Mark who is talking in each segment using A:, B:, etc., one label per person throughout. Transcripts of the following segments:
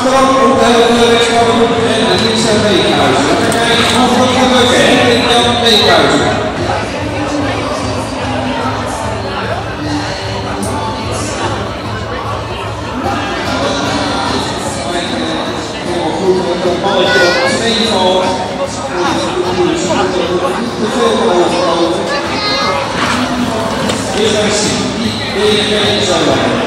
A: Achterop op de hele rechtsballengroep en de Lisa Beekhuizen. Dan ga je of het gaat lukken. Hendrik Jan Beekhuizen. Dat balletje op twee valt. Te veel overgehouden. Hier gaan we zien. Die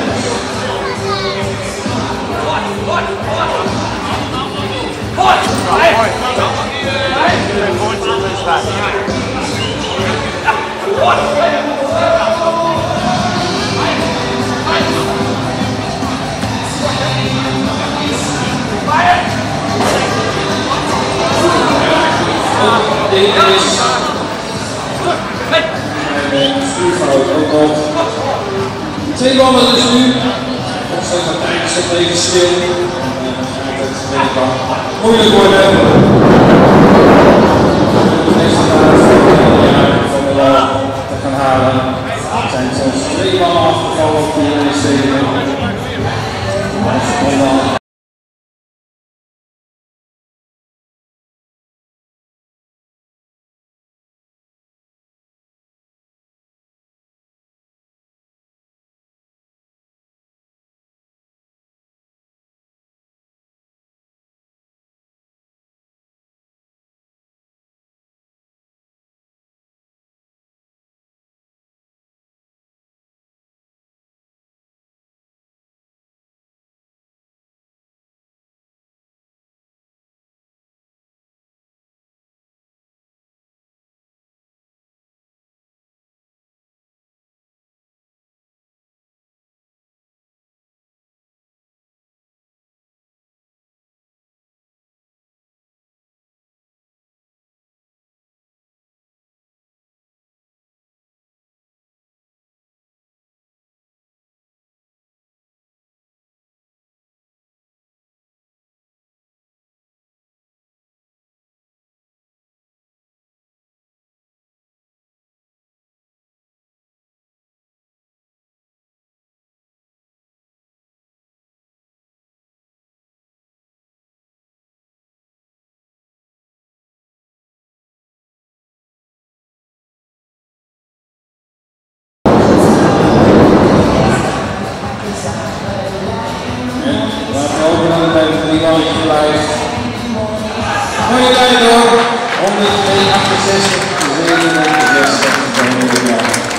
A: Twee ballen dus nu. Op zijn Martijn zit even stil. En dan gaat het weet ik wel, moeilijk worden. So it's three one off the goal those you on this day after session, really to get something